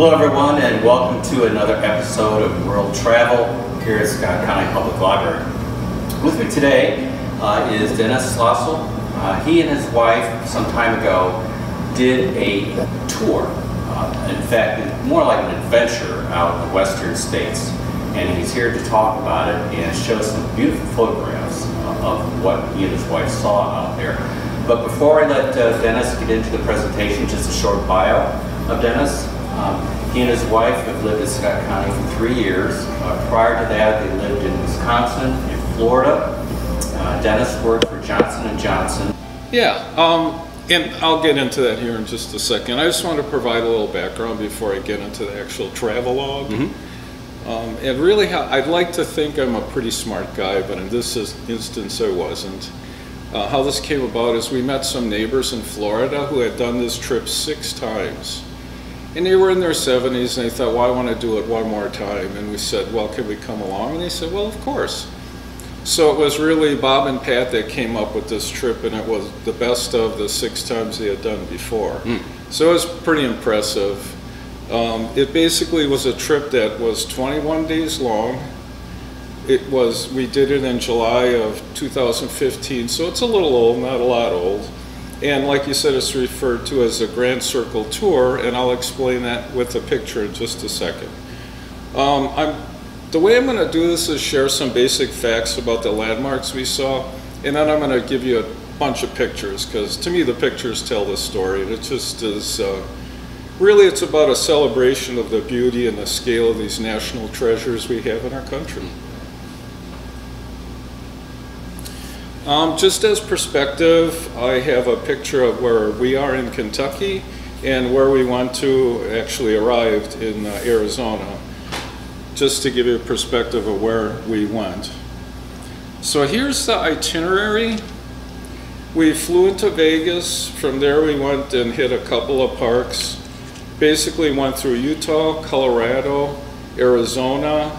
Hello everyone and welcome to another episode of World Travel here at Scott County Public Library. With me today uh, is Dennis Zlosel. Uh, he and his wife some time ago did a tour, uh, in fact more like an adventure out in the western states and he's here to talk about it and show some beautiful photographs of what he and his wife saw out there. But before I let uh, Dennis get into the presentation, just a short bio of Dennis. Um, he and his wife have lived in Scott County for three years. Uh, prior to that, they lived in Wisconsin, in Florida. Uh, Dennis worked for Johnson & Johnson. Yeah, um, and I'll get into that here in just a second. I just want to provide a little background before I get into the actual travelogue. Mm -hmm. um, and really, I'd like to think I'm a pretty smart guy, but in this instance, I wasn't. Uh, how this came about is we met some neighbors in Florida who had done this trip six times. And they were in their 70s and they thought, well, I want to do it one more time. And we said, well, can we come along? And they said, well, of course. So it was really Bob and Pat that came up with this trip and it was the best of the six times they had done before. Mm. So it was pretty impressive. Um, it basically was a trip that was 21 days long. It was, we did it in July of 2015, so it's a little old, not a lot old. And like you said, it's referred to as a Grand Circle Tour, and I'll explain that with a picture in just a second. Um, I'm, the way I'm going to do this is share some basic facts about the landmarks we saw, and then I'm going to give you a bunch of pictures, because to me the pictures tell the story. and It just is, uh, really it's about a celebration of the beauty and the scale of these national treasures we have in our country. Um, just as perspective, I have a picture of where we are in Kentucky and where we went to actually arrived in uh, Arizona, just to give you a perspective of where we went. So here's the itinerary. We flew into Vegas. From there we went and hit a couple of parks. Basically went through Utah, Colorado, Arizona,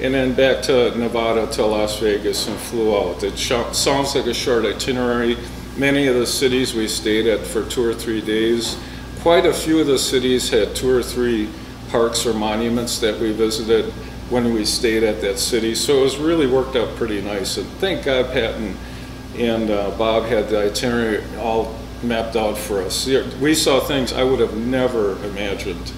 and then back to Nevada to Las Vegas and flew out. It sounds like a short itinerary. Many of the cities we stayed at for two or three days. Quite a few of the cities had two or three parks or monuments that we visited when we stayed at that city. So it was really worked out pretty nice. And thank God Patton and uh, Bob had the itinerary all mapped out for us. We saw things I would have never imagined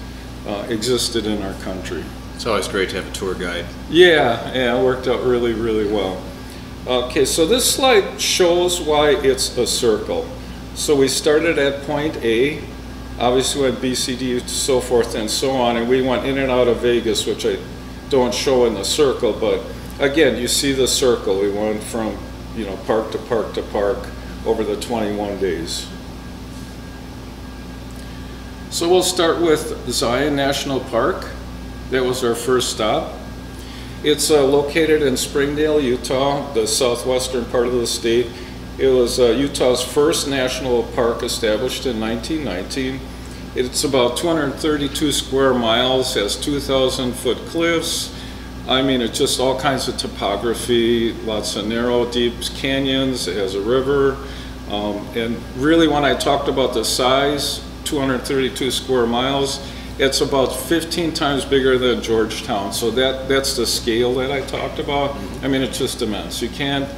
uh, existed in our country. It's always great to have a tour guide. Yeah, yeah, it worked out really, really well. Okay, so this slide shows why it's a circle. So we started at point A, obviously went BCD, so forth and so on, and we went in and out of Vegas, which I don't show in the circle, but again, you see the circle. We went from, you know, park to park to park over the 21 days. So we'll start with Zion National Park. That was our first stop. It's uh, located in Springdale, Utah, the southwestern part of the state. It was uh, Utah's first national park established in 1919. It's about 232 square miles, has 2,000 foot cliffs. I mean, it's just all kinds of topography, lots of narrow, deep canyons, it has a river. Um, and really when I talked about the size, 232 square miles, it's about 15 times bigger than Georgetown. So that that's the scale that I talked about. I mean, it's just immense. You can't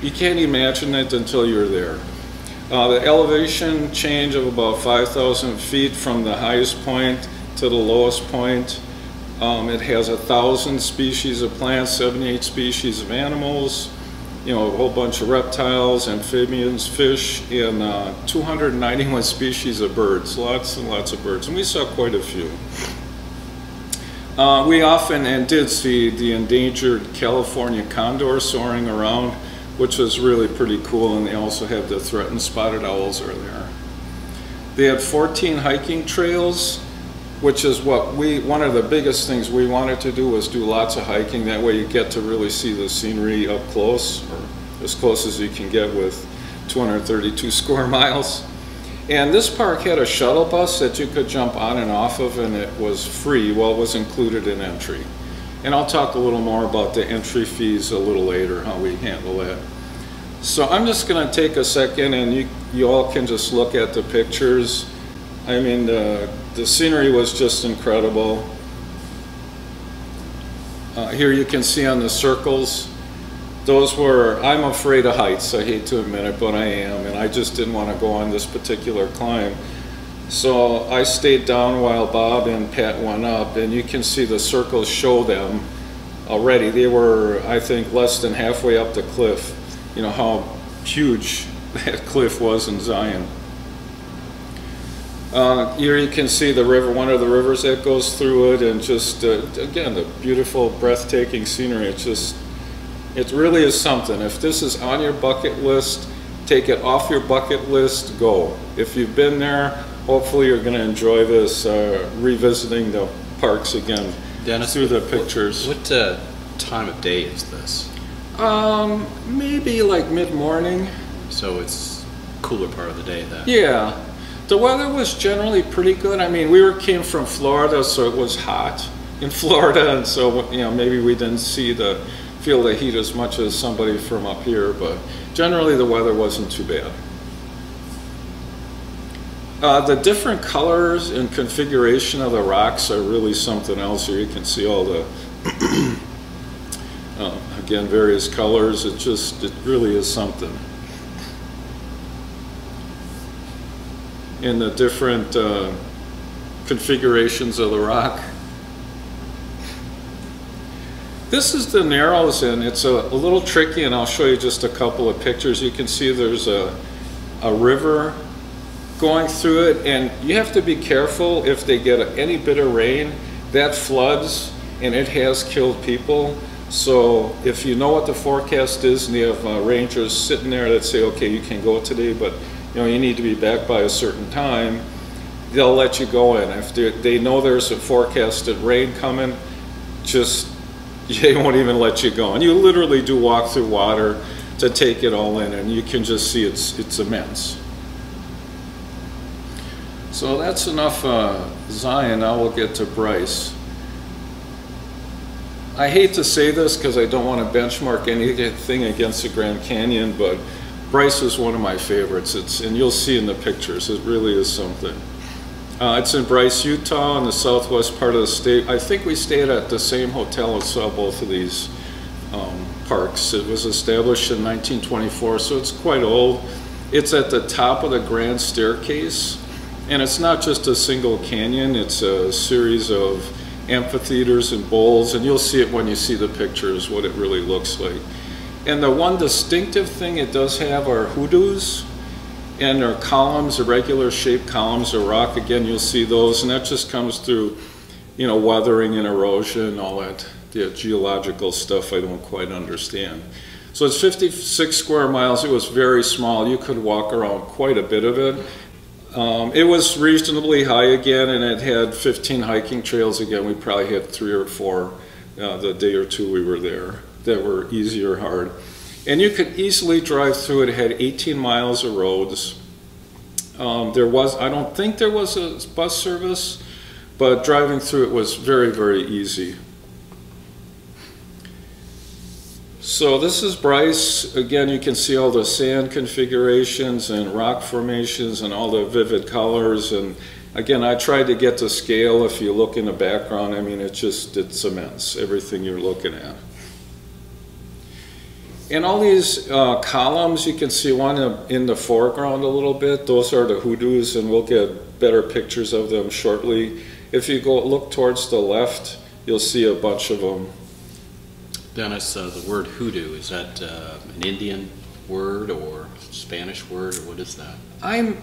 you can't imagine it until you're there. Uh, the elevation change of about 5,000 feet from the highest point to the lowest point. Um, it has a thousand species of plants, 78 species of animals, you know, a whole bunch of reptiles, amphibians, fish, and uh, 291 species of birds, lots and lots of birds, and we saw quite a few. Uh, we often and did see the endangered California condor soaring around, which was really pretty cool, and they also have the threatened spotted owls are there. They had 14 hiking trails, which is what we, one of the biggest things we wanted to do was do lots of hiking. That way you get to really see the scenery up close, or as close as you can get with 232 square miles. And this park had a shuttle bus that you could jump on and off of and it was free, well it was included in entry. And I'll talk a little more about the entry fees a little later, how we handle that. So I'm just gonna take a second and you, you all can just look at the pictures I mean, the, the scenery was just incredible. Uh, here you can see on the circles, those were, I'm afraid of heights, I hate to admit it, but I am, and I just didn't want to go on this particular climb. So I stayed down while Bob and Pat went up, and you can see the circles show them already. They were, I think, less than halfway up the cliff. You know how huge that cliff was in Zion. Uh, here you can see the river, one of the rivers that goes through it, and just uh, again the beautiful, breathtaking scenery. It's just, it really is something. If this is on your bucket list, take it off your bucket list. Go. If you've been there, hopefully you're going to enjoy this, uh, revisiting the parks again Dennis, through the what- pictures. What uh, time of day is this? Um, maybe like mid morning. So it's cooler part of the day then? Yeah, the weather was generally pretty good. I mean, we were came from Florida, so it was hot in Florida, and so you know maybe we didn't see the feel the heat as much as somebody from up here, but generally the weather wasn't too bad. Uh, the different colors and configuration of the rocks are really something else here. You can see all the, uh, again, various colors. It just, it really is something. In the different uh, configurations of the rock. This is the Narrows, and it's a, a little tricky, and I'll show you just a couple of pictures. You can see there's a, a river going through it, and you have to be careful if they get any bit of rain, that floods, and it has killed people. So if you know what the forecast is, and you have uh, rangers sitting there that say, okay, you can go today, but you know, you need to be back by a certain time, they'll let you go in. If they, know there's a forecasted rain coming, just, they won't even let you go. And you literally do walk through water to take it all in, and you can just see it's, it's immense. So that's enough uh, Zion, now we'll get to Bryce. I hate to say this because I don't want to benchmark anything against the Grand Canyon, but Bryce is one of my favorites. It's and you'll see in the pictures. It really is something. Uh, it's in Bryce, Utah, in the southwest part of the state. I think we stayed at the same hotel and saw both of these um, parks. It was established in 1924, so it's quite old. It's at the top of the grand staircase, and it's not just a single canyon. It's a series of amphitheaters and bowls, and you'll see it when you see the pictures, what it really looks like. And the one distinctive thing it does have are hoodoos, and they're columns, irregular shaped columns of rock. Again, you'll see those, and that just comes through, you know, weathering and erosion, all that the geological stuff I don't quite understand. So it's 56 square miles. It was very small. You could walk around quite a bit of it. Um, it was reasonably high again, and it had 15 hiking trails again. We probably had three or four uh, the day or two we were there that were easy or hard. And you could easily drive through it. It had 18 miles of roads. Um, there was, I don't think there was a bus service, but driving through it was very, very easy. So this is Bryce. Again, you can see all the sand configurations and rock formations and all the vivid colors. And again, I tried to get the scale. If you look in the background, I mean, it just, it's immense, everything you're looking at. And all these uh, columns, you can see one in the foreground a little bit. Those are the hoodoos, and we'll get better pictures of them shortly. If you go look towards the left, you'll see a bunch of them. Dennis, uh, the word hoodoo, is that uh, an Indian word or Spanish word, or what is that? I'm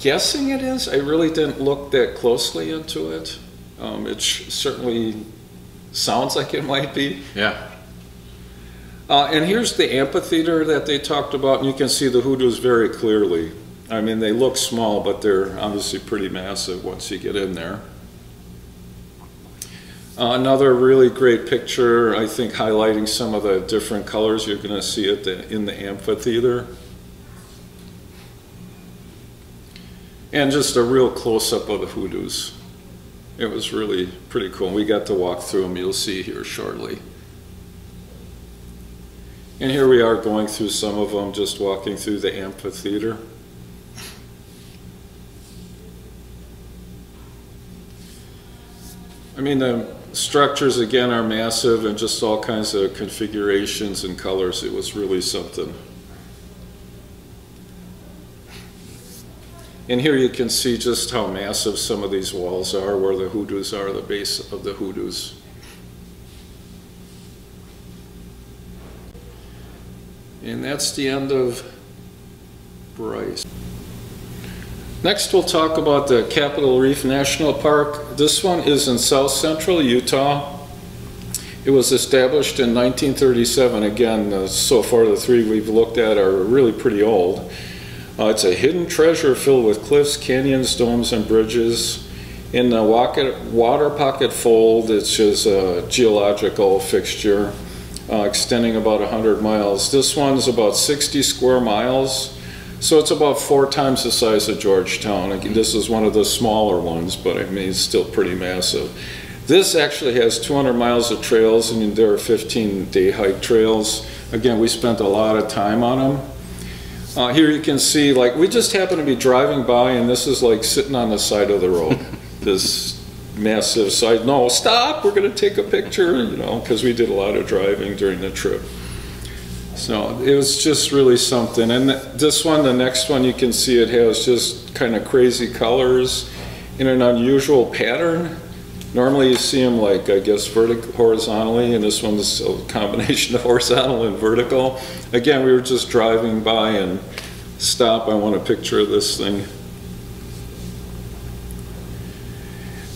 guessing it is. I really didn't look that closely into it. Um, it certainly sounds like it might be. Yeah. Uh, and here's the amphitheater that they talked about, and you can see the hoodoos very clearly. I mean, they look small, but they're obviously pretty massive once you get in there. Uh, another really great picture, I think, highlighting some of the different colors you're going to see at the, in the amphitheater. And just a real close-up of the hoodoos. It was really pretty cool. We got to walk through them, you'll see here shortly. And here we are going through some of them, just walking through the amphitheater. I mean, the structures again are massive and just all kinds of configurations and colors. It was really something. And here you can see just how massive some of these walls are, where the hoodoos are, the base of the hoodoos. And that's the end of Bryce. Next, we'll talk about the Capitol Reef National Park. This one is in south central Utah. It was established in 1937. Again, uh, so far the three we've looked at are really pretty old. Uh, it's a hidden treasure filled with cliffs, canyons, domes, and bridges. In the water pocket fold, it's just a geological fixture uh, extending about 100 miles. This one's about 60 square miles, so it's about four times the size of Georgetown. Again, this is one of the smaller ones, but I mean, it's still pretty massive. This actually has 200 miles of trails, and there are 15 day hike trails. Again, we spent a lot of time on them. Uh, here you can see, like, we just happen to be driving by, and this is like sitting on the side of the road. this massive side, no, stop, we're going to take a picture, you know, because we did a lot of driving during the trip. So it was just really something. And this one, the next one, you can see it has just kind of crazy colors in an unusual pattern. Normally you see them like, I guess, vertical, horizontally, and this one's a combination of horizontal and vertical. Again, we were just driving by and stop, I want a picture of this thing.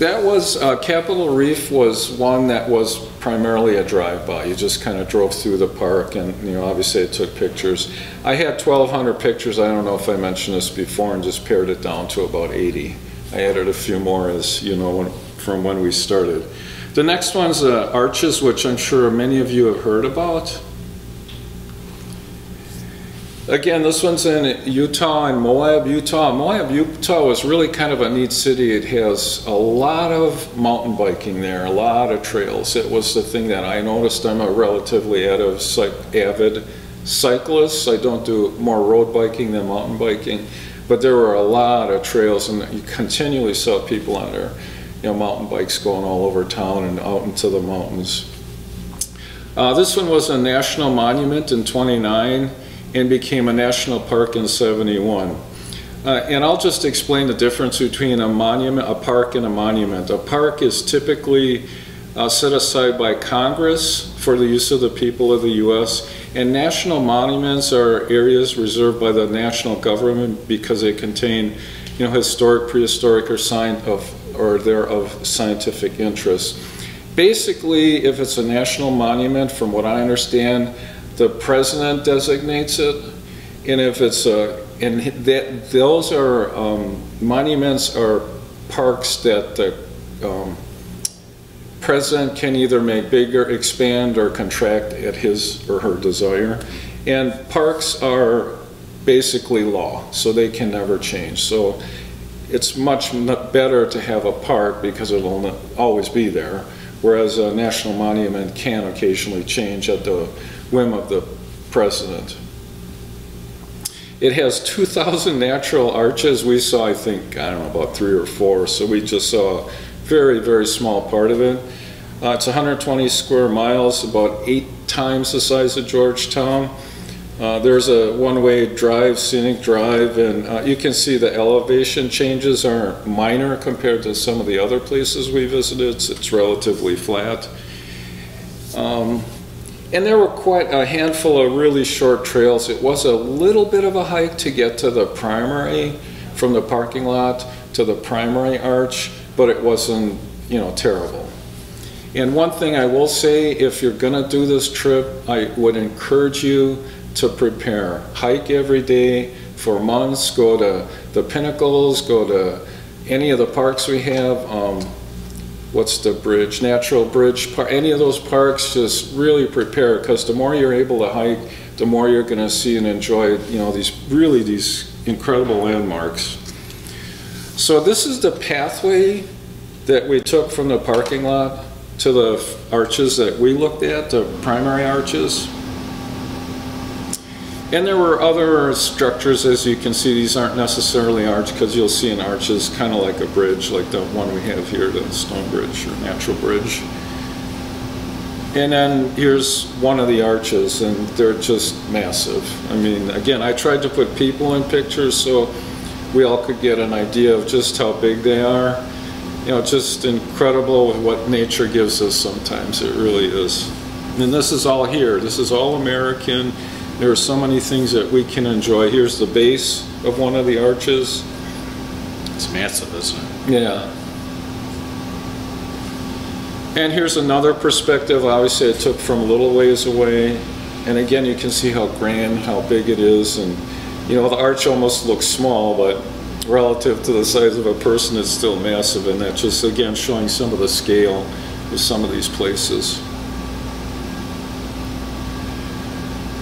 That was, uh, Capitol Reef was one that was primarily a drive-by. You just kind of drove through the park and, you know, obviously it took pictures. I had 1,200 pictures, I don't know if I mentioned this before, and just pared it down to about 80. I added a few more as, you know, when, from when we started. The next one's uh, Arches, which I'm sure many of you have heard about. Again, this one's in Utah and Moab, Utah. Moab, Utah was really kind of a neat city. It has a lot of mountain biking there, a lot of trails. It was the thing that I noticed. I'm a relatively avid cyclist. I don't do more road biking than mountain biking. But there were a lot of trails, and you continually saw people on their you know, mountain bikes going all over town and out into the mountains. Uh, this one was a national monument in 29 and became a national park in 71. Uh, and I'll just explain the difference between a monument, a park and a monument. A park is typically uh, set aside by Congress for the use of the people of the U.S. And national monuments are areas reserved by the national government because they contain, you know, historic, prehistoric, or sign of or they're of scientific interest. Basically, if it's a national monument, from what I understand, the president designates it, and if it's a, and that those are um, monuments or parks that the um, president can either make bigger, expand, or contract at his or her desire. And parks are basically law, so they can never change. So it's much better to have a park because it'll always be there, whereas a national monument can occasionally change at the whim of the president. It has 2,000 natural arches. We saw, I think, I don't know, about three or four, so we just saw a very, very small part of it. Uh, it's 120 square miles, about eight times the size of Georgetown. Uh, there's a one-way drive, scenic drive, and uh, you can see the elevation changes are minor compared to some of the other places we visited. It's, it's relatively flat. Um, and there were quite a handful of really short trails. It was a little bit of a hike to get to the primary, from the parking lot to the primary arch, but it wasn't, you know, terrible. And one thing I will say, if you're gonna do this trip, I would encourage you to prepare. Hike every day for months, go to the pinnacles, go to any of the parks we have. Um, what's the bridge, Natural Bridge, any of those parks, just really prepare because the more you're able to hike, the more you're going to see and enjoy, you know, these really these incredible landmarks. So this is the pathway that we took from the parking lot to the arches that we looked at, the primary arches. And there were other structures, as you can see, these aren't necessarily arch, because you'll see an arch is kind of like a bridge, like the one we have here, the stone bridge or natural bridge. And then here's one of the arches, and they're just massive. I mean, again, I tried to put people in pictures so we all could get an idea of just how big they are. You know, just incredible what nature gives us sometimes, it really is. And this is all here, this is all American. There are so many things that we can enjoy. Here's the base of one of the arches. It's massive, isn't it? Yeah. And here's another perspective, obviously I took from a little ways away. And again, you can see how grand, how big it is. And, you know, the arch almost looks small, but relative to the size of a person, it's still massive. And that's just, again, showing some of the scale of some of these places.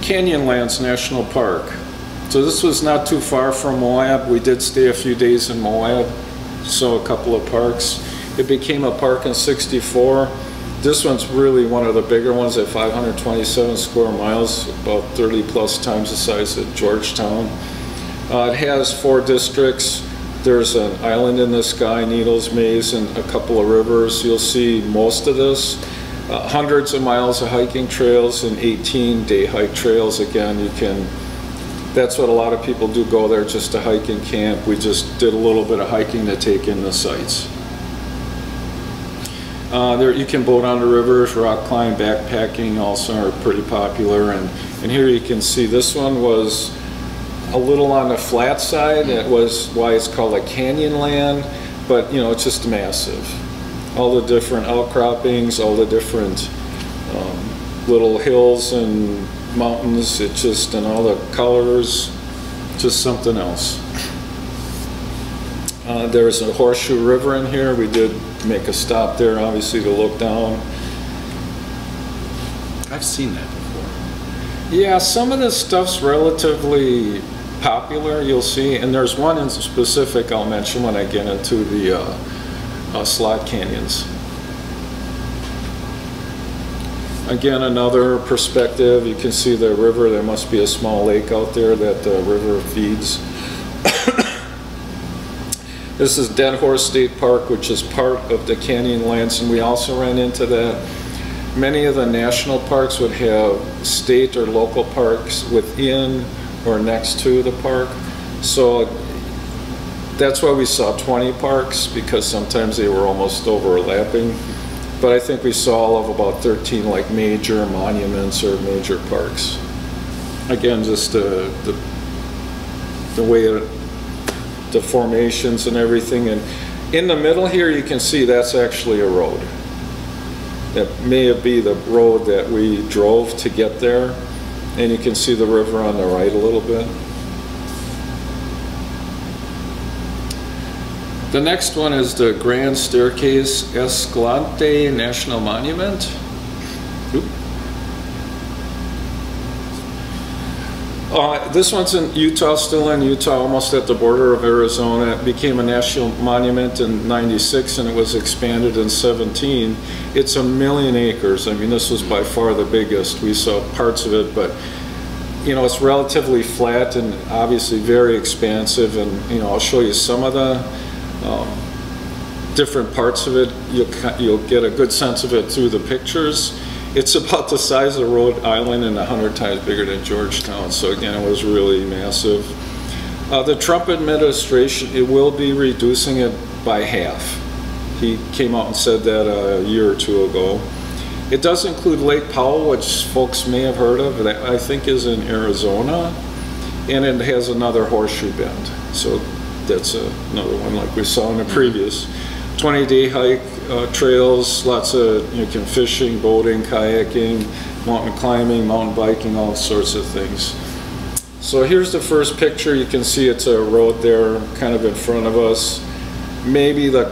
Canyonlands National Park. So this was not too far from Moab. We did stay a few days in Moab, saw a couple of parks. It became a park in 64. This one's really one of the bigger ones at 527 square miles, about 30 plus times the size of Georgetown. Uh, it has four districts. There's an island in the sky, Needles Maze, and a couple of rivers. You'll see most of this. Uh, hundreds of miles of hiking trails and 18 day hike trails. Again, you can, that's what a lot of people do, go there just to hike and camp. We just did a little bit of hiking to take in the sights. Uh, there, you can boat on the rivers, rock climb, backpacking also are pretty popular. And, and here you can see this one was a little on the flat side. It was why it's called a canyon land, but you know, it's just massive. All the different outcroppings, all the different um, little hills and mountains, it just, and all the colors, just something else. Uh, there's a horseshoe river in here. We did make a stop there, obviously, to look down. I've seen that before. Yeah, some of this stuff's relatively popular, you'll see, and there's one in specific I'll mention when I get into the uh, uh, slot canyons. Again, another perspective, you can see the river, there must be a small lake out there that the river feeds. This is Dead Horse State Park, which is part of the Canyonlands, and we also ran into that. Many of the national parks would have state or local parks within or next to the park. So that's why we saw 20 parks, because sometimes they were almost overlapping. But I think we saw all of about 13 like major monuments or major parks. Again, just uh, the, the way it the formations and everything. And in the middle here, you can see that's actually a road. That may be the road that we drove to get there. And you can see the river on the right a little bit. The next one is the Grand Staircase Escalante National Monument. Uh, this one's in Utah, still in Utah, almost at the border of Arizona. It became a national monument in 96 and it was expanded in 17. It's a million acres. I mean, this was by far the biggest. We saw parts of it, but you know, it's relatively flat and obviously very expansive. And, you know, I'll show you some of the um, different parts of it. You'll, you'll get a good sense of it through the pictures. It's about the size of Rhode Island and 100 times bigger than Georgetown. So again, it was really massive. Uh, the Trump administration, it will be reducing it by half. He came out and said that a year or two ago. It does include Lake Powell, which folks may have heard of, that I think is in Arizona, and it has another horseshoe bend. So that's a, another one like we saw in the previous. 20 day hike uh, trails, lots of, you can fishing, boating, kayaking, mountain climbing, mountain biking, all sorts of things. So here's the first picture. You can see it's a road there kind of in front of us. Maybe the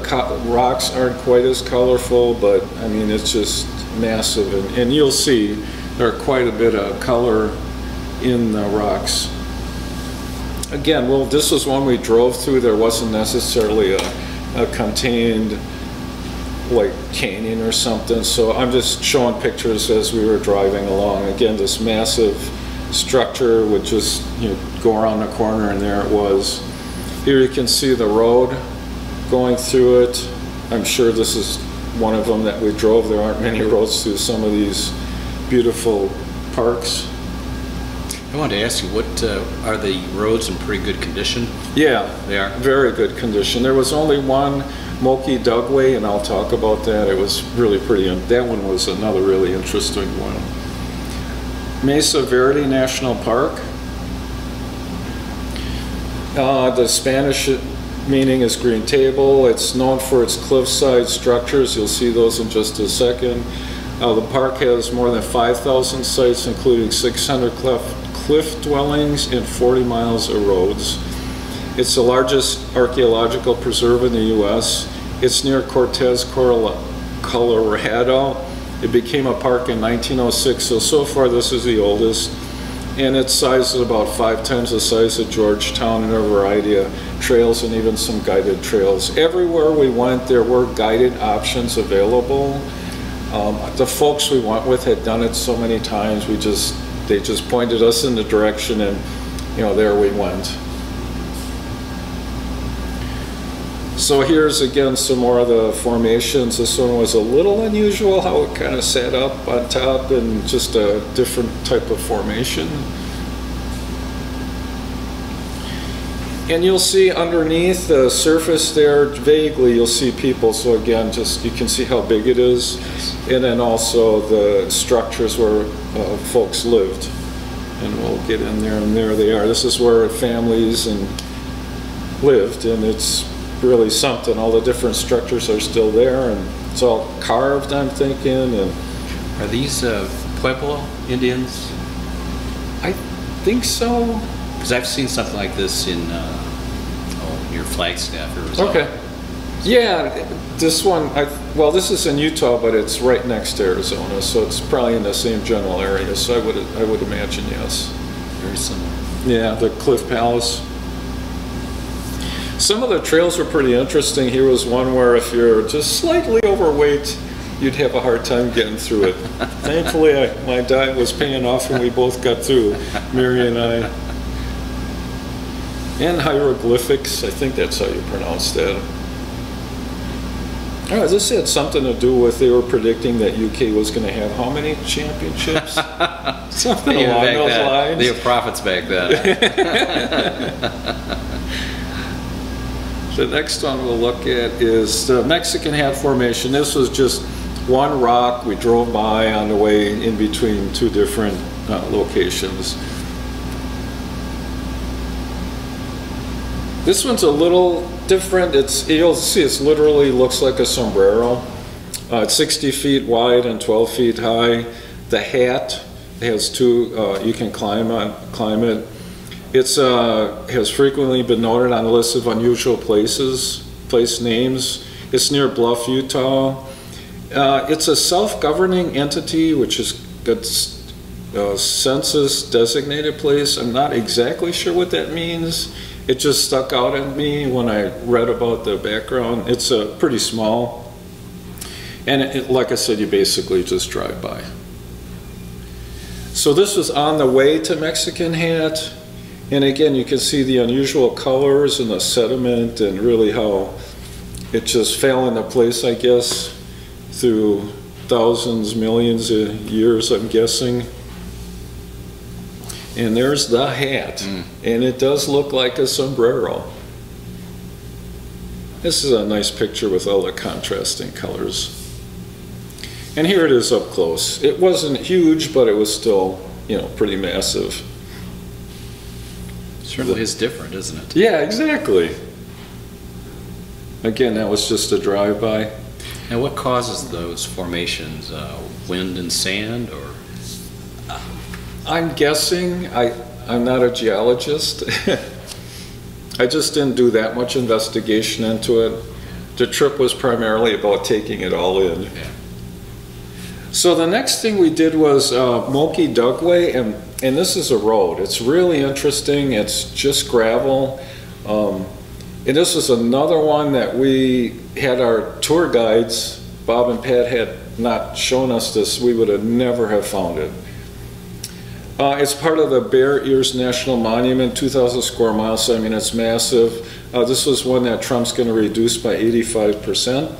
rocks aren't quite as colorful, but I mean, it's just massive. And, and you'll see there are quite a bit of color in the rocks. Again, well, this was one we drove through. There wasn't necessarily a a contained like canyon or something. So I'm just showing pictures as we were driving along. Again, this massive structure would just, you know, go around the corner and there it was. Here you can see the road going through it. I'm sure this is one of them that we drove. There aren't many roads through some of these beautiful parks. I wanted to ask you, what, uh, are the roads in pretty good condition? Yeah, They are? very good condition. There was only one Moki Dugway, and I'll talk about that. It was really pretty, that one was another really interesting one. Mesa Verde National Park. Uh, the Spanish meaning is green table. It's known for its cliffside structures. You'll see those in just a second. Uh, the park has more than 5,000 sites, including 600 cliff, cliff dwellings and 40 miles of roads. It's the largest archaeological preserve in the U.S. It's near Cortez, Colorado. It became a park in 1906, so so far this is the oldest. And its size is about five times the size of Georgetown and a variety of trails and even some guided trails. Everywhere we went, there were guided options available. Um, the folks we went with had done it so many times, we just, they just pointed us in the direction and, you know, there we went. So here's again some more of the formations. This one was a little unusual how it kind of sat up on top and just a different type of formation. And you'll see underneath the surface there, vaguely, you'll see people. So again, just you can see how big it is. And then also the structures where uh, folks lived. And we'll get in there and there they are. This is where families and lived and it's really something. All the different structures are still there and it's all carved, I'm thinking, and Are these uh, Pueblo Indians? I think so. Because I've seen something like this in, uh, near Flagstaff, Arizona. Okay. Yeah, this one, I, well, this is in Utah, but it's right next to Arizona, so it's probably in the same general area, so I would, I would imagine yes. Very similar. Yeah, the Cliff Palace. Some of the trails were pretty interesting. Here was one where if you're just slightly overweight, you'd have a hard time getting through it. Thankfully, I, my diet was paying off and we both got through, Mary and I. And hieroglyphics, I think that's how you pronounce that. Oh, this had something to do with they were predicting that UK was going to have how many championships? Something along those then, lines. They were prophets back then. The next one we'll look at is the Mexican Hat Formation. This was just one rock we drove by on the way in between two different uh, locations. This one's a little different. It's you'll see it literally looks like a sombrero. Uh, it's 60 feet wide and 12 feet high. The hat has two. Uh, you can climb on climb it. It's uh, has frequently been noted on the list of unusual places, place names. It's near Bluff, Utah. Uh, it's a self-governing entity, which is got a census designated place. I'm not exactly sure what that means. It just stuck out at me when I read about the background. It's a pretty small, and it, it- like I said, you basically just drive by. So this was on the way to Mexican Hat. And again, you can see the unusual colors and the sediment and really how it just fell into place, I guess, through thousands, millions of years, I'm guessing. And there's the hat. And it does look like a sombrero. This is a nice picture with all the contrasting colors. And here it is up close. It wasn't huge, but it was still, you know, pretty massive. Certainly is different, isn't it? Yeah, exactly. Again, that was just a drive-by. Now, what causes those formations? Uh, wind and sand, or I'm guessing, I, I'm not a geologist. I just didn't do that much investigation into it. The trip was primarily about taking it all in. Yeah. So the next thing we did was uh, Moki Dugway, and, and this is a road. It's really interesting. It's just gravel. Um, and this was another one that we had our tour guides, Bob and Pat had not shown us this, we would have never have found it. Uh, it's part of the Bear Ears National Monument, 2,000 square miles, so I mean, it's massive. Uh, this was one that Trump's gonna reduce by 85%.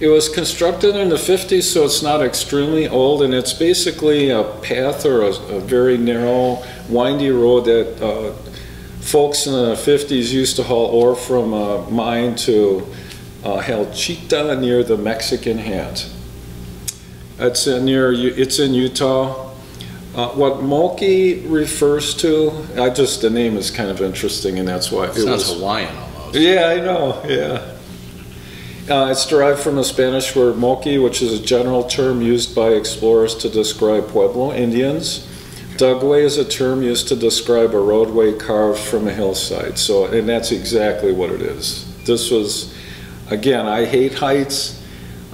It was constructed in the 50s, so it's not extremely old, and it's basically a path or a, a very narrow, windy road that uh, folks in the 50s used to haul ore from a mine to uh, near the Mexican Hat. It's in near, it's in Utah. Uh, what Moki refers to, I just, the name is kind of interesting, and that's why it Sounds was. Hawaiian almost. Yeah, I know, yeah. Uh, it's derived from the Spanish word moqui, which is a general term used by explorers to describe Pueblo Indians. Dugway is a term used to describe a roadway carved from a hillside. So, and that's exactly what it is. This was, again, I hate heights.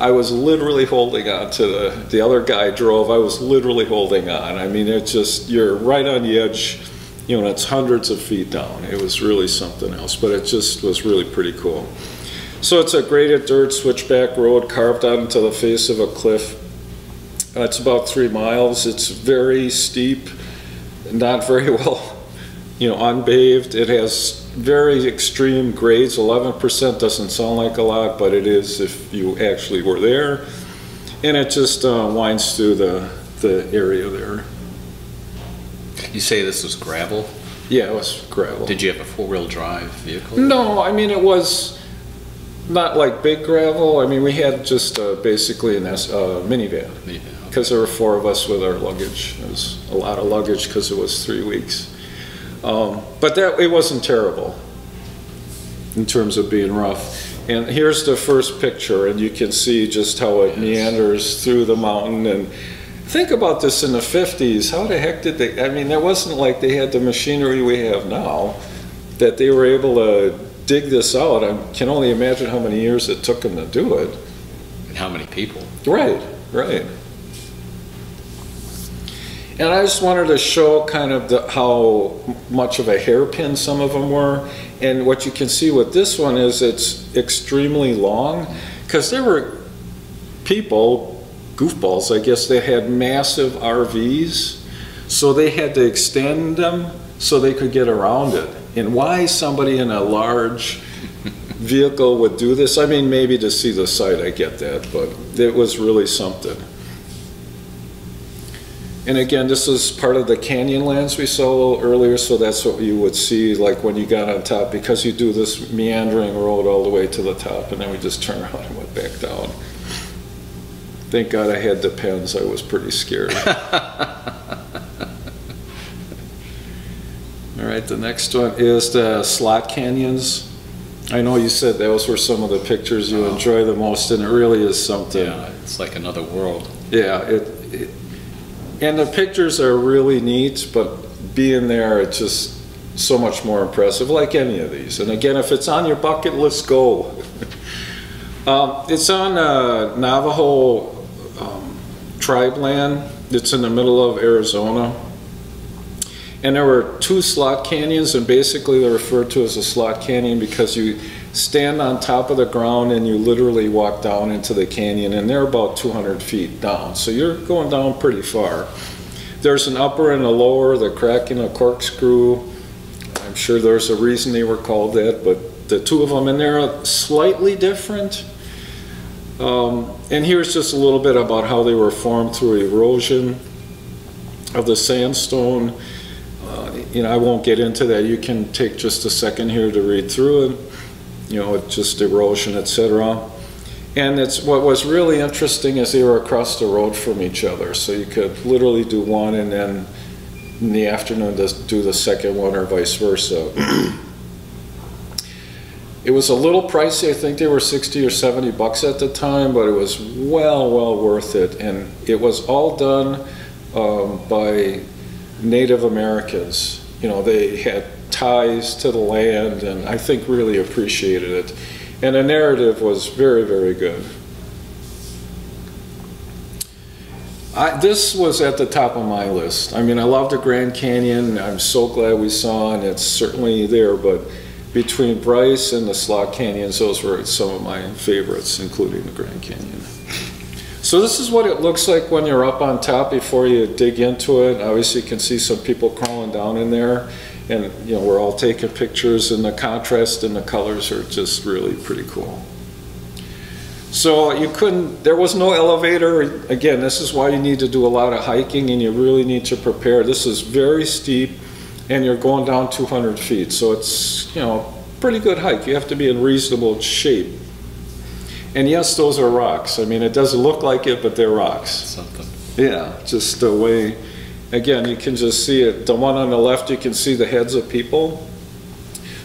I was literally holding on to the, the other guy drove, I was literally holding on. I mean, it's just, you're right on the edge, you know, it's hundreds of feet down. It was really something else, but it just was really pretty cool. So it's a graded dirt switchback road carved out into the face of a cliff. Uh, it's about three miles. It's very steep, not very well, you know, unpaved. It has very extreme grades. 11% doesn't sound like a lot, but it is if you actually were there. And it just uh, winds through the, the area there. You say this was gravel? Yeah, it was gravel. Did you have a four-wheel drive vehicle? No, I mean, it was not like big gravel. I mean, we had just uh, basically a uh, minivan Yeah. because there were four of us with our luggage. It was a lot of luggage because it was three weeks. Um, but that it wasn't terrible in terms of being rough. And here's the first picture, and you can see just how it meanders through the mountain. And think about this in the 50s. How the heck did they? I mean, it wasn't like they had the machinery we have now that they were able to dig this out. I can only imagine how many years it took them to do it. And how many people? Right, right. And I just wanted to show kind of the, how much of a hairpin some of them were. And what you can see with this one is it's extremely long because there were people, goofballs, I guess, that had massive RVs. So they had to extend them so they could get around it. And why somebody in a large vehicle would do this, I mean, maybe to see the site, I get that, but it was really something. And again, this is part of the canyon lands we saw a little earlier, so that's what you would see like when you got on top, because you do this meandering road all the way to the top, and then we just turn around and went back down. Thank God I had the pens, I was pretty scared. All right, the next one is the slot canyons. I know you said those were some of the pictures you Oh. enjoy the most, and it really is something. Yeah, it's like another world. Yeah, it, and the pictures are really neat, but being there, it's just so much more impressive, like any of these. And again, if it's on your bucket list, go. um, it's on uh, Navajo um, tribe land. It's in the middle of Arizona. And there were two slot canyons, and basically they're referred to as a slot canyon because you stand on top of the ground and you literally walk down into the canyon, and they're about 200 feet down. So you're going down pretty far. There's an upper and a lower, the crack and a corkscrew. I'm sure there's a reason they were called that, but the two of them, and they're slightly different. Um, and here's just a little bit about how they were formed through erosion of the sandstone. Uh, you know, I won't get into that. You can take just a second here to read through it. You know, just erosion, etc. And it's what was really interesting is they were across the road from each other, so you could literally do one and then in the afternoon do the second one or vice versa. it was a little pricey. I think they were 60 or 70 bucks at the time, but it was well, well worth it. And it was all done um, by Native Americans. You know, they had ties to the land and I think really appreciated it. And the narrative was very, very good. I, this was at the top of my list. I mean, I love the Grand Canyon. I'm so glad we saw it. It's certainly there, but between Bryce and the Slot Canyons, those were some of my favorites, including the Grand Canyon. So this is what it looks like when you're up on top before you dig into it. Obviously, you can see some people crawling down in there. And, you know, we're all taking pictures and the contrast and the colors are just really pretty cool. So you couldn't, there was no elevator. Again, this is why you need to do a lot of hiking and you really need to prepare. This is very steep and you're going down 200 feet. So it's, you know, pretty good hike. You have to be in reasonable shape. And yes, those are rocks. I mean, it doesn't look like it, but they're rocks. Something. Yeah, just the way, again, you can just see it. The one on the left, you can see the heads of people.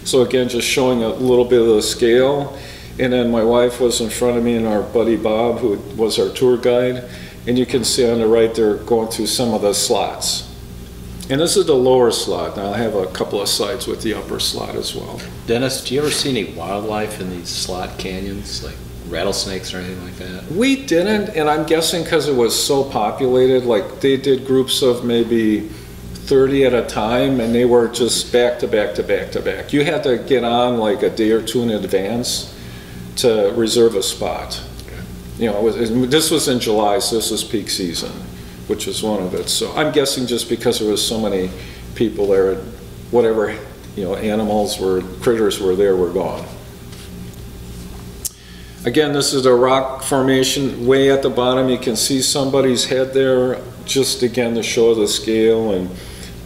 So again, just showing a little bit of the scale. And then my wife was in front of me and our buddy Bob, who was our tour guide. And you can see on the right, they're going through some of the slots. And this is the lower slot. Now I have a couple of slides with the upper slot as well. Dennis, do you ever see any wildlife in these slot canyons, like rattlesnakes or anything like that? We didn't, and I'm guessing because it was so populated, like they did groups of maybe 30 at a time, and they were just back to back to back to back. You had to get on like a day or two in advance to reserve a spot. You know, it was, this was in July, so this was peak season, which was one of it. So I'm guessing just because there was so many people there, whatever, you know, animals were, critters were there, were gone. Again, this is a rock formation way at the bottom. You can see somebody's head there, just again to show the scale and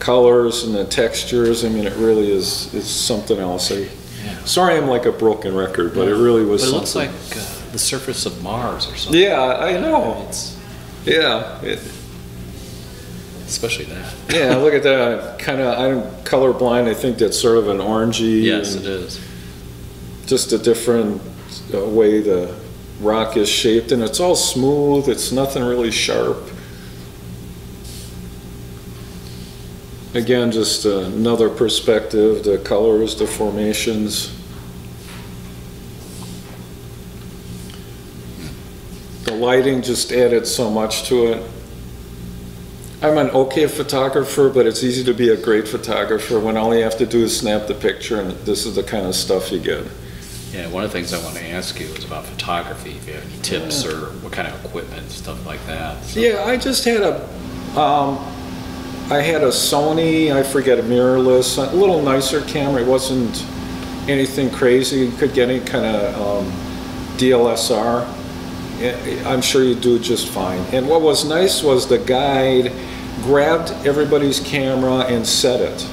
colors and the textures. I mean, it really is, is something else. I, Yeah. sorry I'm like a broken record, but it really was But it looks like uh, the surface of Mars or something. Yeah, I know. It's, Yeah, it, especially that. yeah, look at that. Kind of, I'm colorblind. I think that's sort of an orangey. Yes, it is. Just a different uh, way the rock is shaped, and it's all smooth. It's nothing really sharp. Again, just another perspective, the colors, the formations. The lighting just added so much to it. I'm an okay photographer, but it's easy to be a great photographer when all you have to do is snap the picture, and this is the kind of stuff you get. Yeah, one of the things I want to ask you is about photography. If you have any tips or what kind of equipment, stuff like that. So- Yeah, I just had a, um, I had a Sony, I forget, a mirrorless, a little nicer camera. It wasn't anything crazy. You could get any kind of um, DLSR. I'm sure you do just fine. And what was nice was the guide grabbed everybody's camera and set it.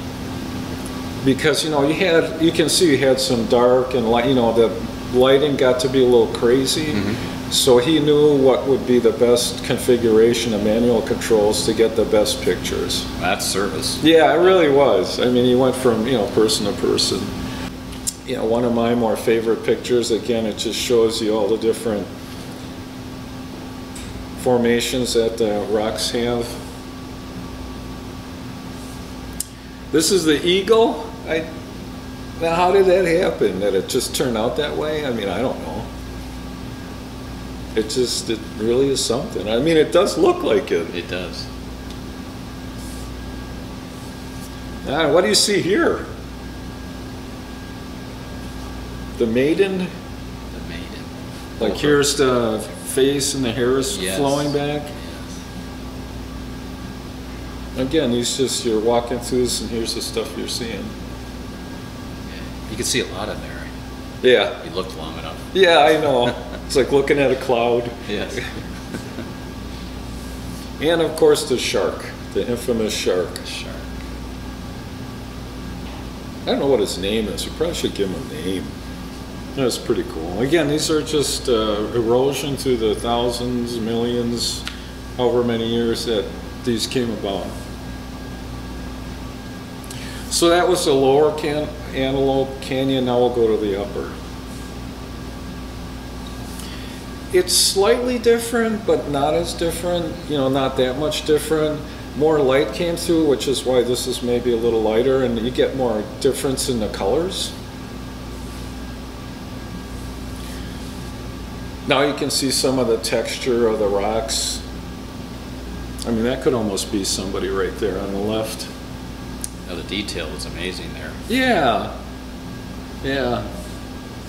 Because, you know, you had, you can see you had some dark and light, you know, the lighting got to be a little crazy. Mm-hmm. So he knew what would be the best configuration of manual controls to get the best pictures. That's service. Yeah, it really was. I mean, he went from, you know, person to person. You know, one of my more favorite pictures, again, it just shows you all the different formations that the rocks have. This is the eagle. I, now, how did that happen? That it just turned out that way? I mean, I don't know. It just, it really is something. I mean, it does look like it. It does. Ah, what do you see here? The maiden? The maiden. Like here's the face and the hair is Yes. flowing back. Yes. Again, these just, you're walking through this and here's the stuff you're seeing. You can see a lot in there. Yeah. You looked long enough. Yeah, I know. It's like looking at a cloud. Yes. And of course the shark, the infamous shark. Shark. I don't know what his name is. You probably should give him a name. That's pretty cool. Again, these are just uh, erosion through the thousands, millions, however many years that these came about. So that was the lower can Antelope Canyon. Now we'll go to the upper. It's slightly different, but not as different. You know, not that much different. More light came through, which is why this is maybe a little lighter, and you get more difference in the colors. Now you can see some of the texture of the rocks. I mean, that could almost be somebody right there on the left. Now the detail is amazing there. Yeah, yeah.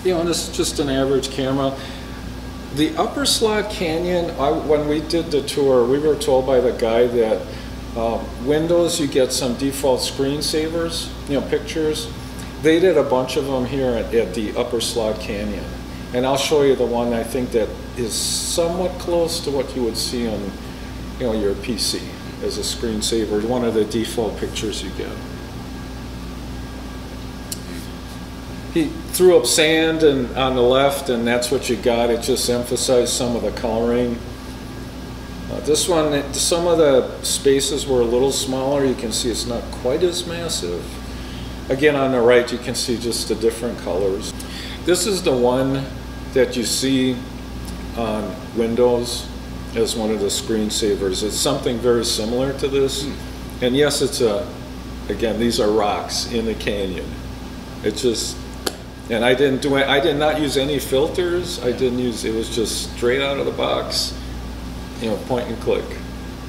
You know, this is just an average camera. The Upper Slot Canyon, I, when we did the tour, we were told by the guy that um, Windows, you get some default screensavers, you know, pictures. They did a bunch of them here at, at the Upper Slot Canyon. And I'll show you the one I think that is somewhat close to what you would see on, you know, your PC as a screensaver, one of the default pictures you get. He threw up sand and on the left, and that's what you got. It just emphasized some of the coloring. Uh, this one, some of the spaces were a little smaller. You can see it's not quite as massive. Again, on the right, you can see just the different colors. This is the one that you see on Windows as one of the screensavers. It's something very similar to this. And yes, it's a, again, these are rocks in the canyon. It just, and I didn't do it, I did not use any filters. I didn't use, it was just straight out of the box, you know, point and click.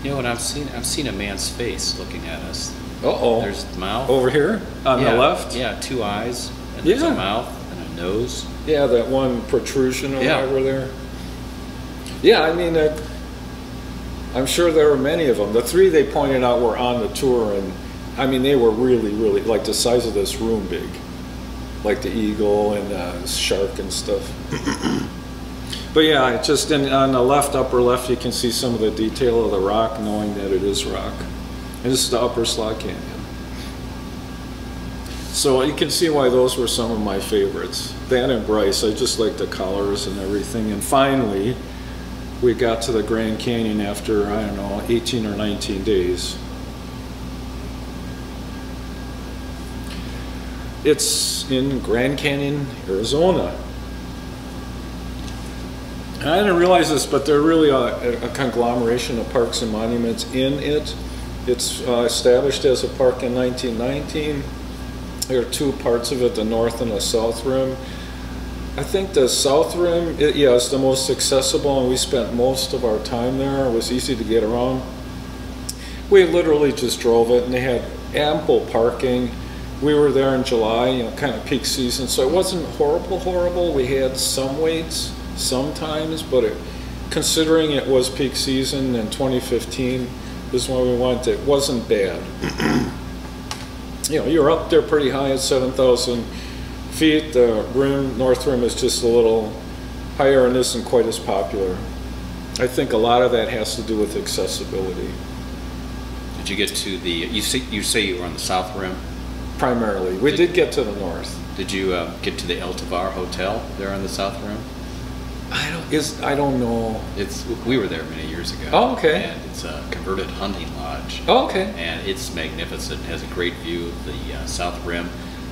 You know what I've seen? I've seen a man's face looking at us. Uh-oh. There's the mouth. Over here on Yeah, the left? Yeah, two eyes, and there's Yeah. a mouth and a nose. Yeah, that one protrusion or Yeah. whatever there. Yeah, I mean, uh, I'm sure there were many of them. The three they pointed out were on the tour, and I mean, they were really, really like the size of this room big, like the eagle and uh, shark and stuff. but yeah, just in, on the left, upper left, you can see some of the detail of the rock, knowing that it is rock. And this is the Upper Slot Canyon. So you can see why those were some of my favorites. That and Bryce, I just like the colors and everything. And finally, we got to the Grand Canyon after, I don't know, 18 or 19 days. It's in Grand Canyon, Arizona. And I didn't realize this, but they're really a, a conglomeration of parks and monuments in it. It's uh, established as a park in 1919. There are two parts of it, the north and the south rim. I think the south rim, it, yeah, it's the most accessible, and we spent most of our time there. It was easy to get around. We literally just drove it, and they had ample parking. We were there in July, you know, kind of peak season, so it wasn't horrible, horrible. We had some waits sometimes, but it, considering it was peak season in 2015 is when we went, it wasn't bad. you know, you're up there pretty high at 7,000 feet. The rim, north rim is just a little higher and isn't quite as popular. I think a lot of that has to do with accessibility, Did you get to the? You say you say you were on the south rim. Primarily. We did get to the north. Did you uh, get to the El Tovar Hotel there on the south rim? I don't, is, I don't know. It's we were there many years ago. Oh, okay. And it's a converted hunting lodge. Oh, okay. and it's magnificent. It has a great view of the uh, South Rim,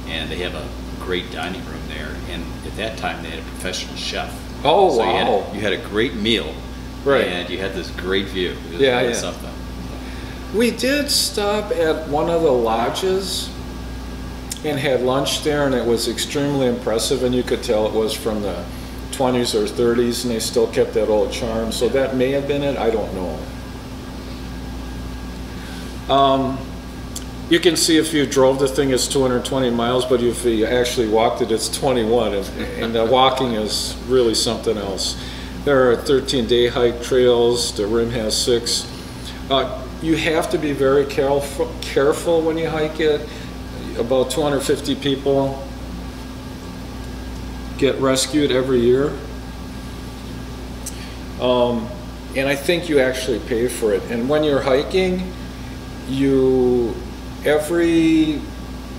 and they have a great dining room there. And at that time, they had a professional chef. Oh, so You wow. had, you had a great meal, Right. And you had this great view. Yeah, yeah. something. We did stop at one of the lodges and had lunch there, and it was extremely impressive. And you could tell it was from the 20s or 30s, and they still kept that old charm. So that may have been it. I don't know. Um, you can see if you drove the thing, it's 220 miles, but if you actually walked it, it's 21, and, the walking is really something else. There are 13-day hike trails. The rim has six. Uh, you have to be very careful, careful when you hike it. About 250 people get rescued every year. Um, and I think you actually pay for it. And when you're hiking, you, every,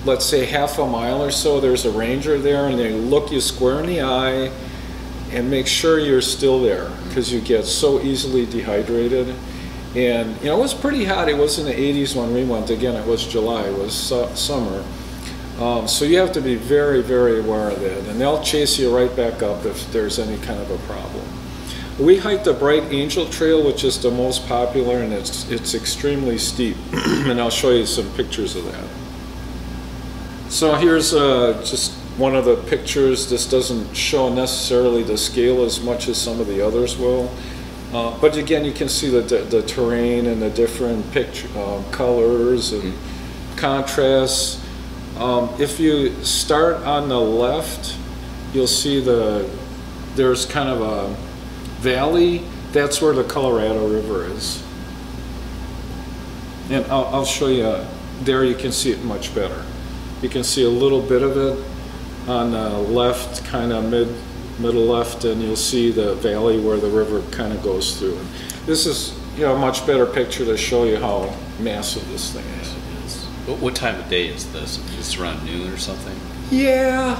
let's say half a mile or so, there's a ranger there and they look you square in the eye and make sure you're still there because you get so easily dehydrated. And, you know, it was pretty hot. It was in the 80s when we went. Again, it was July, it was su- summer. Um, so you have to be very, very aware of that. And they'll chase you right back up if there's any kind of a problem. We hiked the Bright Angel Trail, which is the most popular, and it's, it's extremely steep. and I'll show you some pictures of that. So here's uh, just one of the pictures. This doesn't show necessarily the scale as much as some of the others will. Uh, but again, you can see the, the, terrain and the different picture, um, colors and contrasts. Um, if you start on the left, you'll see the, there's kind of a valley, that's where the Colorado River is. And I'll, I'll show you, there you can see it much better. You can see a little bit of it on the left, kind of mid, middle left, and you'll see the valley where the river kind of goes through. This is, you know, a much better picture to show you how massive this thing is. What, what time of day is this? Is this around noon or something? Yeah.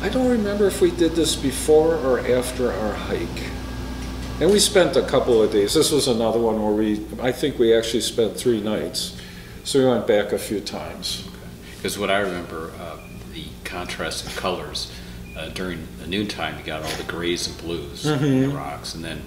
I don't remember if we did this before or after our hike. And we spent a couple of days. This was another one where we, I think we actually spent three nights. So we went back a few times. Because what I remember, uh, the contrast of colors, uh, during the noontime, you got all the grays and blues in Mm-hmm. the rocks, and then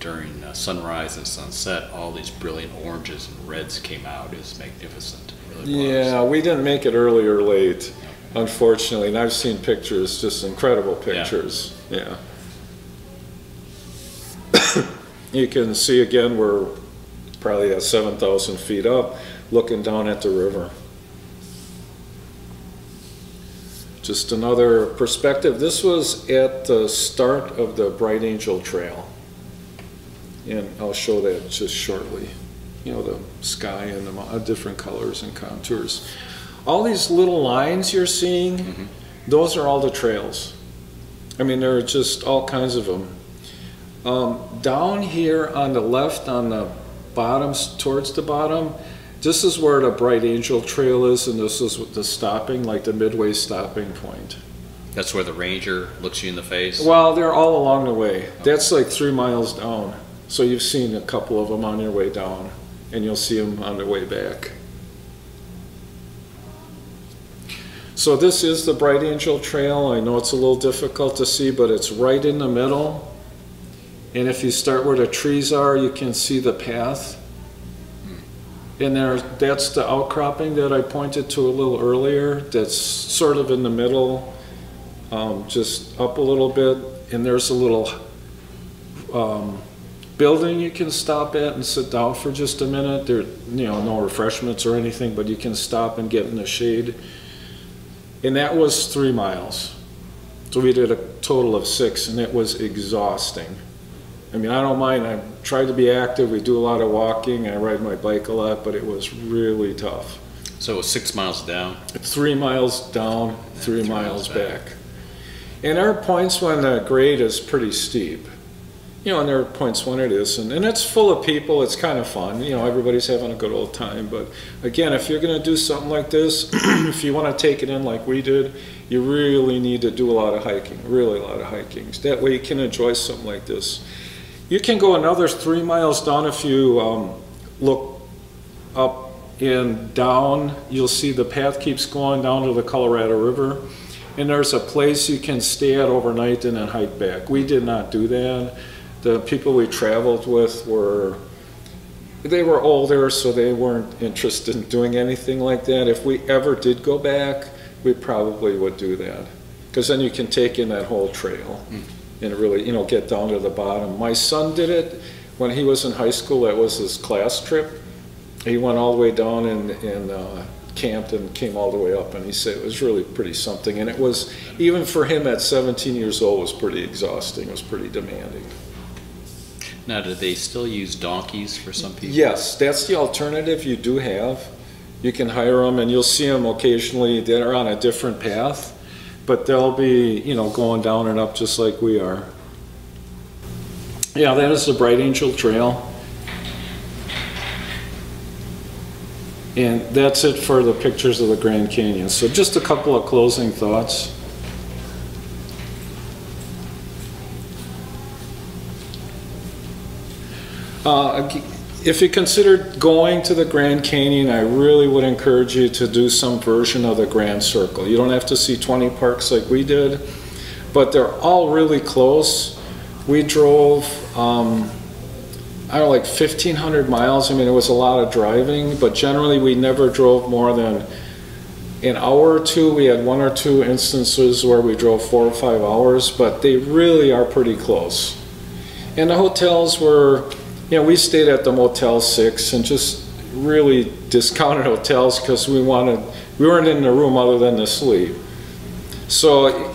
during uh, sunrise and sunset, all these brilliant oranges and reds came out. It was magnificent. It really. Yeah, we didn't make it early or late, unfortunately. And I've seen pictures, just incredible pictures. Yeah. you can see again, we're probably at 7,000 feet up, looking down at the river. Just another perspective. This was at the start of the Bright Angel Trail. And I'll show that just shortly. You know, the sky and the uh, different colors and contours. All these little lines you're seeing, those are all the trails. I mean, there are just all kinds of them. Um, down here on the left, on the bottoms, towards the bottom, this is where the Bright Angel Trail is, and this is the stopping, like the midway stopping point. That's where the ranger looks you in the face. Well, they're all along the way. That's like three miles down. So you've seen a couple of them on your way down, and you'll see them on the way back. So this is the Bright Angel Trail. I know it's a little difficult to see, but it's right in the middle. And if you start where the trees are, you can see the path. And there, that's the outcropping that I pointed to a little earlier. That's sort of in the middle, um, just up a little bit. And there's a little um, building you can stop at and sit down for just a minute. There, you know, no refreshments or anything, but you can stop and get in the shade. And that was three miles. So we did a total of six, and it was exhausting. I mean, I don't mind. I try to be active. We do a lot of walking. I ride my bike a lot, but it was really tough. So it was six miles down. It's three miles down, three three miles miles back. back. And there are points when the grade is pretty steep. You know, and there are points when it isn't. And it's full of people. It's kind of fun. You know, everybody's having a good old time. But again, if you're going to do something like this, if you want to take it in like we did, you really need to do a lot of hiking, really a lot of hiking. That way you can enjoy something like this. You can go another three miles down if you um, look up and down. You'll see the path keeps going down to the Colorado River. And there's a place you can stay at overnight and then hike back. We did not do that. The people we traveled with were, they were older, so they weren't interested in doing anything like that. If we ever did go back, we probably would do that. Because then you can take in that whole trail and really, you know, get down to the bottom. My son did it when he was in high school. That was his class trip. He went all the way down and, and uh, camped and came all the way up. And he said it was really pretty something. And it was, even for him at 17 years old, was pretty exhausting. It was pretty demanding. Now, do they still use donkeys for some people? Yes, that's the alternative you do have. You can hire them and you'll see them occasionally. They're on a different path, but they'll be, you know, going down and up just like we are. Yeah, that is the Bright Angel Trail. And that's it for the pictures of the Grand Canyon. So just a couple of closing thoughts. Uh, If you considered going to the Grand Canyon, I really would encourage you to do some version of the Grand Circle. You don't have to see 20 parks like we did, but they're all really close. We drove, um, I don't know, like 1,500 miles. I mean, it was a lot of driving, but generally we never drove more than an hour or two. We had one or two instances where we drove four or five hours, but they really are pretty close. And the hotels were, you know, we stayed at the Motel 6 and just really discounted hotels because we wanted, we weren't in the room other than to sleep. So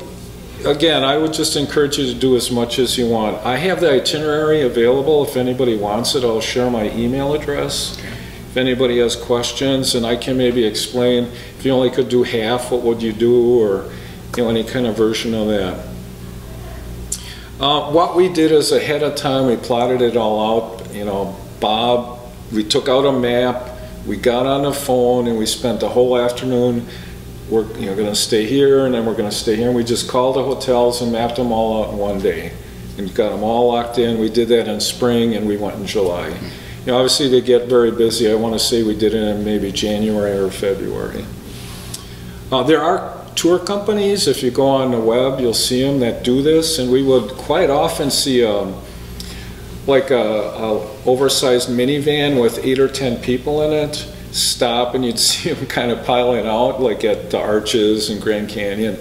again, I would just encourage you to do as much as you want. I have the itinerary available. If anybody wants it, I'll share my email address. If anybody has questions, and I can maybe explain, if you only could do half, what would you do, or, you know, any kind of version of that. Uh, what we did is ahead of time, we plotted it all out, you know, Bob, we took out a map, we got on the phone, and we spent the whole afternoon we're you know, going to stay here and then we're going to stay here. And we just called the hotels and mapped them all out in one day and got them all locked in. We did that in spring and we went in July. You know, obviously they get very busy. I want to say we did it in maybe January or February. Uh, there are tour companies, if you go on the web, you'll see them that do this. And we would quite often see um, like a, a oversized minivan with eight or 10 people in it stop and you'd see them kind of piling out like at the arches and Grand Canyon.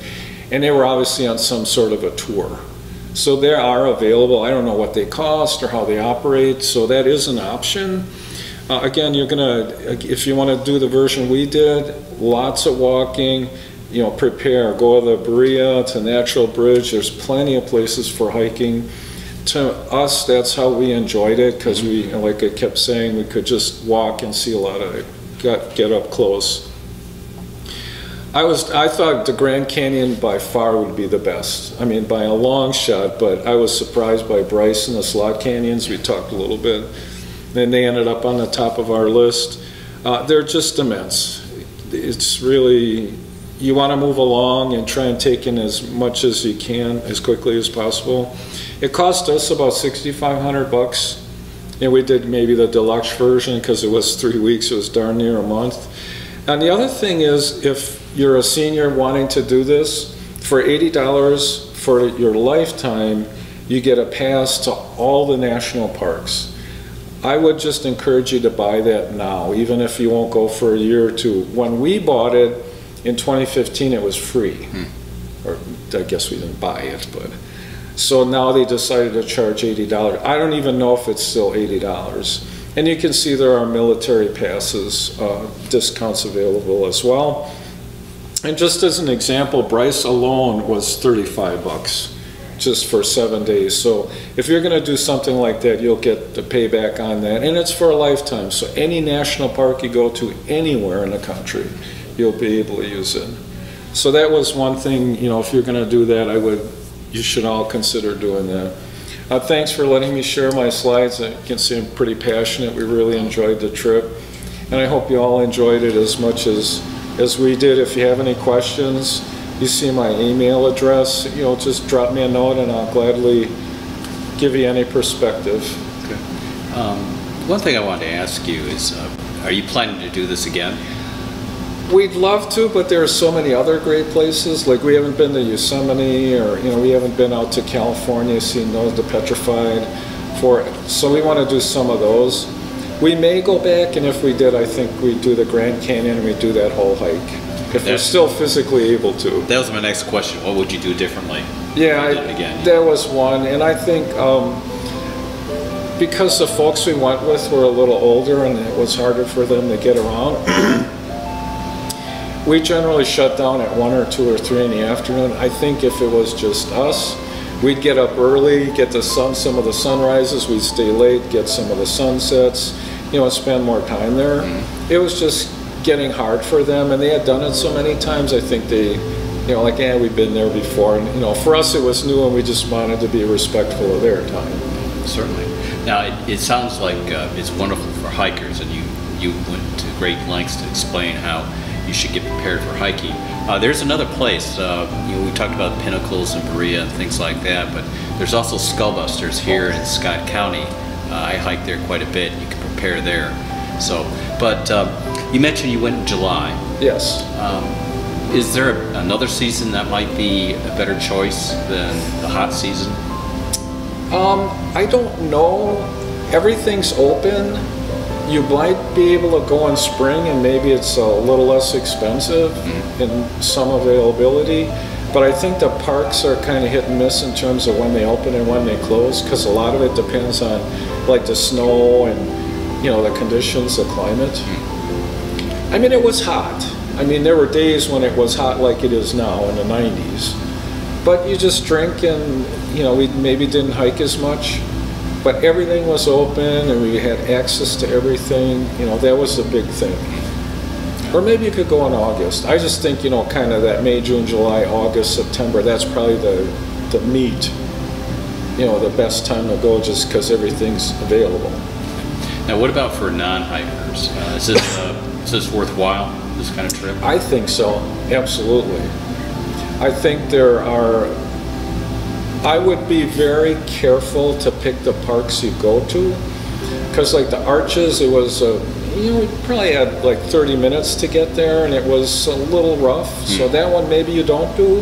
And they were obviously on some sort of a tour. So they are available. I don't know what they cost or how they operate, so that is an option. Uh, again, you're gonna, if you want to do the version we did, lots of walking, you know, prepare, go to the Berea, to Natural Bridge, there's plenty of places for hiking. To us, that's how we enjoyed it, because we, like I kept saying, we could just walk and see a lot of it got get up close. I was I thought the Grand Canyon by far would be the best. I mean by a long shot, but I was surprised by Bryce and the Slot Canyons. We talked a little bit. Then they ended up on the top of our list. Uh, they're just immense. It's really you want to move along and try and take in as much as you can as quickly as possible. It cost us about 6,500 bucks and we did maybe the deluxe version because it was three weeks, it was darn near a month. And the other thing is, if you're a senior wanting to do this, for $80 for your lifetime, you get a pass to all the national parks. I would just encourage you to buy that now, even if you won't go for a year or two. When we bought it in 2015, it was free. Hmm. Or I guess we didn't buy it, but so now they decided to charge $80. I don't even know if it's still $80. And you can see there are military passes, uh, discounts available as well. And just as an example, Bryce alone was 35 bucks just for seven days. So if you're going to do something like that, you'll get the payback on that. And it's for a lifetime. So any national park you go to anywhere in the country, you'll be able to use it. So that was one thing, you know, if you're going to do that, I would you should all consider doing that. Uh, thanks for letting me share my slides. I can see I'm pretty passionate. We really enjoyed the trip. And I hope you all enjoyed it as much as, as we did. If you have any questions, you see my email address. You know, just drop me a note and I'll gladly give you any perspective. Okay. Um, one thing I wanted to ask you is, uh, are you planning to do this again? We'd love to, but there are so many other great places. Like we haven't been to Yosemite, or you know, we haven't been out to California, seen those, the Petrified For So we want to do some of those. We may go back, and if we did, I think we'd do the Grand Canyon and we'd do that whole hike. If we're still physically able to. That was my next question. What would you do differently? Yeah, I, again, that was one, and I think um, because the folks we went with were a little older and it was harder for them to get around. We generally shut down at one or two or three in the afternoon. I think if it was just us, we'd get up early, get the sun, some of the sunrises, we'd stay late, get some of the sunsets, you know, spend more time there. Mm. It was just getting hard for them, and they had done it so many times. I think they, you know, like, yeah, we've been there before, and you know, for us it was new, and we just wanted to be respectful of their time. Certainly. Now, it, it sounds like uh, it's wonderful for hikers, and you you went to great lengths to explain how you should get prepared for hiking. Uh, there's another place, uh, you know, we talked about pinnacles and Berea and things like that, but there's also Skullbusters here in Scott County. Uh, I hike there quite a bit. You can prepare there. So, but um, you mentioned you went in July. Yes. Um, is there another season that might be a better choice than the hot season? Um, I don't know. Everything's open you might be able to go in spring and maybe it's a little less expensive mm-hmm. in some availability. But I think the parks are kind of hit and miss in terms of when they open and when they close because a lot of it depends on like the snow and you know the conditions, the climate. Mm-hmm. I mean, it was hot. I mean, there were days when it was hot like it is now in the 90s. but you just drink and, you know, we maybe didn't hike as much. But everything was open and we had access to everything, you know, that was the big thing. Or maybe you could go in August. I just think, you know, kind of that May, June, July, August, September, that's probably the, the meat, you know, the best time to go just because everything's available. Now, what about for non-hikers? Uh, is this uh, is this worthwhile? This kind of trip? I think so, absolutely. I think there are, I would be very careful to pick the parks you go to. Because like the arches, it was, a, you know, we probably had like 30 minutes to get there and it was a little rough. So that one maybe you don't do.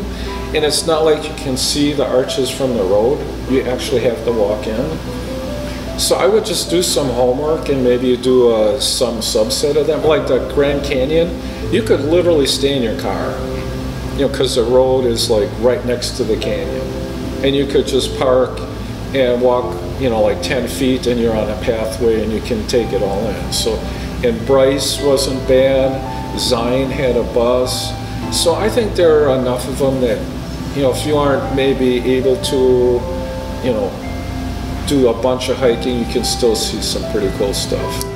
And it's not like you can see the arches from the road. You actually have to walk in. So I would just do some homework and maybe you do uh, some subset of them, like the Grand Canyon. You could literally stay in your car, you know, because the road is like right next to the canyon, and you could just park and walk, you know, like 10 feet, and you're on a pathway, and you can take it all in. So, and Bryce wasn't bad. Zion had a bus. So I think there are enough of them that, you know, if you aren't maybe able to, you know, do a bunch of hiking, you can still see some pretty cool stuff.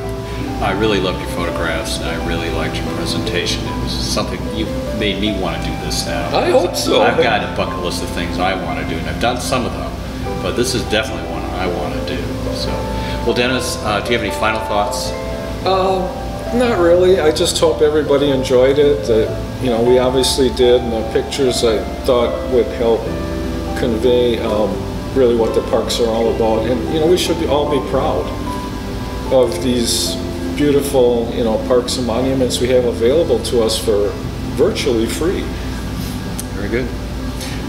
I really loved your photographs, and I really liked your presentation. It was something you made me want to do this now. I hope so. I've got a bucket list of things I want to do, and I've done some of them, but this is definitely one I want to do. So, well, Dennis, uh, do you have any final thoughts? Um, not really. I just hope everybody enjoyed it. That you know, we obviously did, and the pictures I thought would help convey um, really what the parks are all about. And you know, we should all be proud of these beautiful, you know, parks and monuments we have available to us for virtually free. Very good.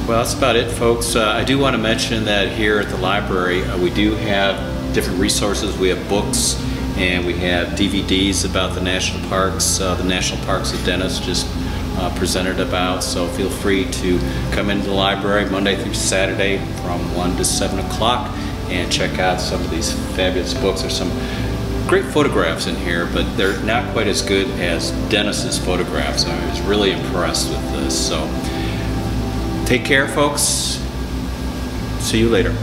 Well, that's about it, folks. Uh, I do want to mention that here at the library, uh, we do have different resources. We have books and we have DVDs about the national parks, uh, the national parks that Dennis just uh, presented about. So feel free to come into the library Monday through Saturday from 1 to 7 o'clock and check out some of these fabulous books. There's some great photographs in here, but they're not quite as good as Dennis's photographs. I was really impressed with this. So take care, folks. See you later.